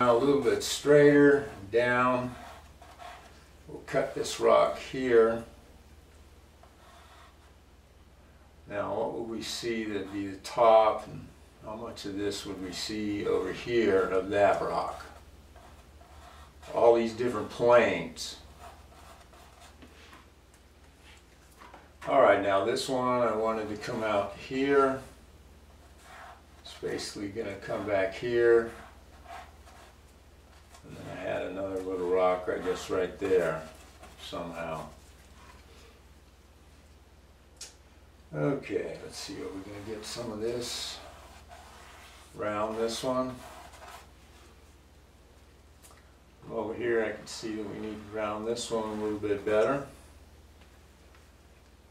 Now a little bit straighter, down. We'll cut this rock here. Now what would we see that'd be the top and how much of this would we see over here of that rock? All these different planes. All right, now this one I wanted to come out here. It's basically gonna come back here. And then I had another I guess, right there somehow. Okay, let's see, are we gonna get some of this? Round this one. Over here, I can see that we need to round this one a little bit better.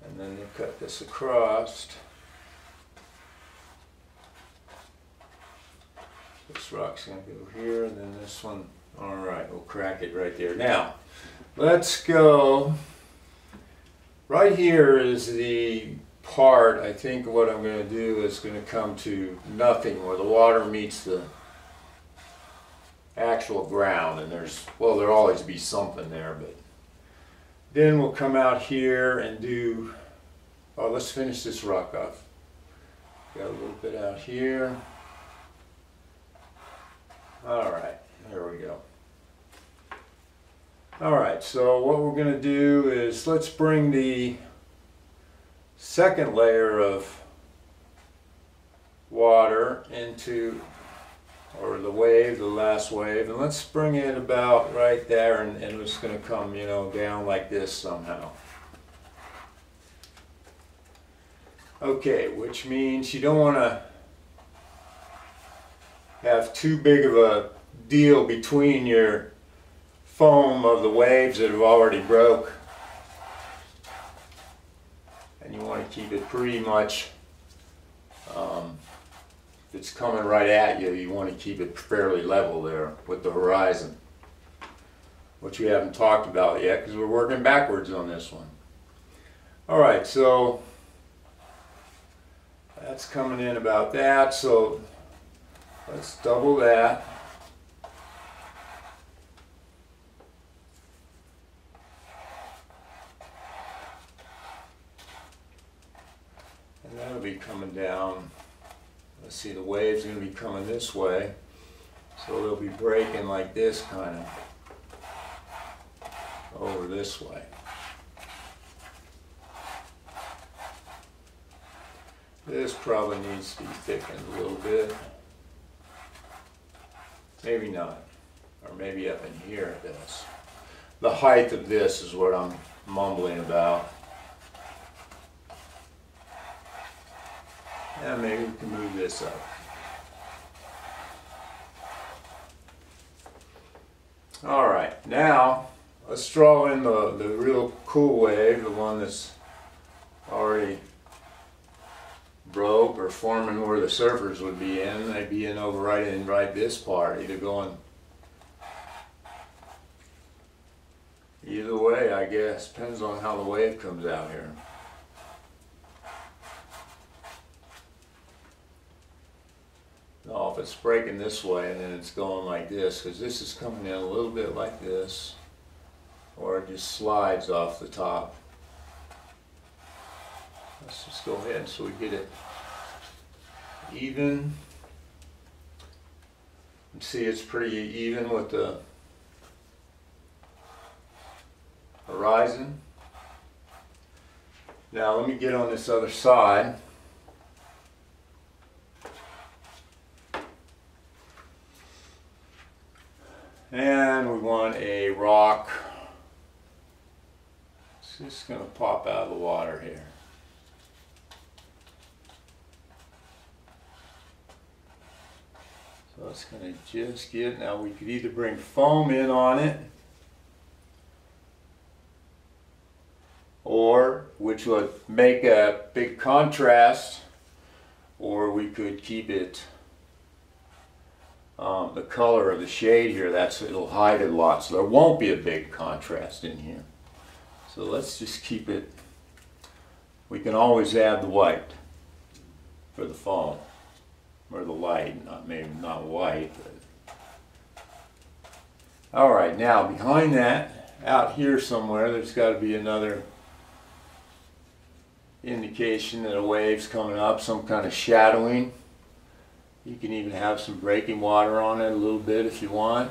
And then you cut this across. This rock's gonna go here, and then this one, all right, we'll crack it right there. Now, let's go, right here is the part, I think what I'm gonna do is gonna come to nothing, where the water meets the actual ground, and there's, well, there'll always be something there, but then we'll come out here and do, oh, let's finish this rock off. Got a little bit out here. All right, there we go. All right, so what we're gonna do is let's bring the second layer of water into, or the wave, the last wave, and let's bring it about right there and, and it's gonna come, you know, down like this somehow. Okay, which means you don't wanna have too big of a deal between your foam of the waves that have already broke and you want to keep it pretty much um, if it's coming right at you you want to keep it fairly level there with the horizon which we haven't talked about yet because we're working backwards on this one all right so that's coming in about that so Let's double that. And that'll be coming down. Let's see, the wave's going to be coming this way. So they'll be breaking like this kind of over this way. This probably needs to be thickened a little bit. Maybe not, or maybe up in here it does. The height of this is what I'm mumbling about. And maybe we can move this up. All right, now let's draw in the, the real cool wave, the one that's already broke or forming where the surfers would be in. They'd be in over right in right this part, either going either way, I guess. Depends on how the wave comes out here. No, if it's breaking this way and then it's going like this, because this is coming in a little bit like this, or it just slides off the top. Let's just go ahead so we get it even. See, it's pretty even with the horizon. Now let me get on this other side. And we want a rock. It's just going to pop out of the water here. So it's going to just get, now we could either bring foam in on it, or, which would make a big contrast, or we could keep it um, the color of the shade here, that's it'll hide it a lot, so there won't be a big contrast in here. So let's just keep it, we can always add the white for the foam, or the light, not maybe not white, but All right, now behind that, out here somewhere, there's got to be another indication that a wave's coming up, some kind of shadowing. You can even have some breaking water on it a little bit if you want.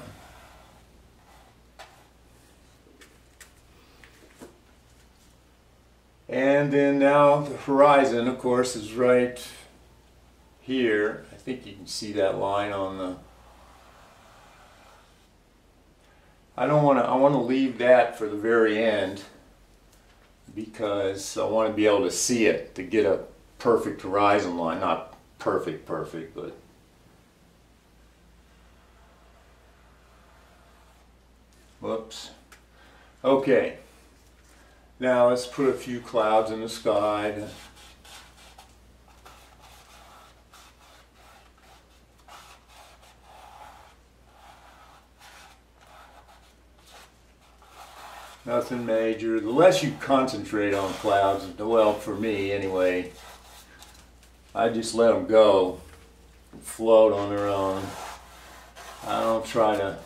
And then now the horizon, of course, is right here. I think you can see that line on the I don't want to, I want to leave that for the very end because I want to be able to see it to get a perfect horizon line. Not perfect, perfect, but whoops. Okay, now let's put a few clouds in the sky. Nothing major. The less you concentrate on clouds, well, for me anyway, I just let them go, float on their own. I don't try to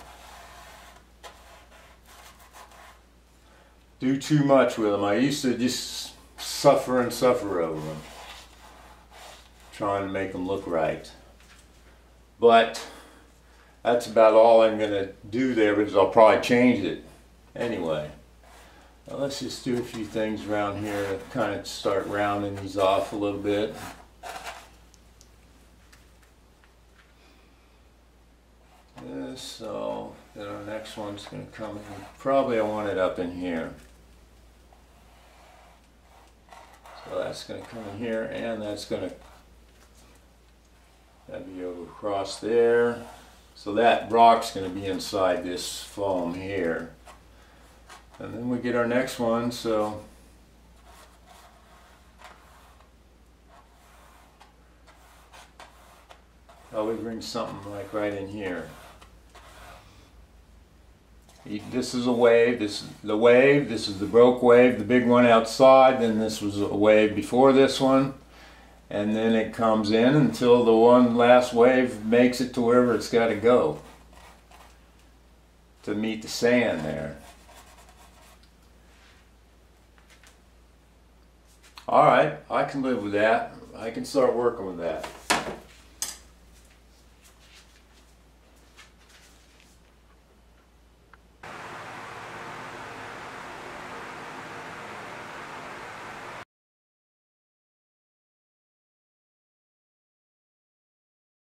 do too much with them. I used to just suffer and suffer over them, trying to make them look right. But that's about all I'm going to do there because I'll probably change it anyway. Now let's just do a few things around here to kind of start rounding these off a little bit. This, so then our next one's going to come in. Probably I want it up in here. So that's going to come in here and that's going to that be over across there. So that rock's going to be inside this foam here. And then we get our next one, so we bring something like right in here. This is a wave, this is the wave, this is the broke wave, the big one outside, then this was a wave before this one. And then it comes in until the one last wave makes it to wherever it's got to go to meet the sand there. All right, I can live with that. I can start working with that.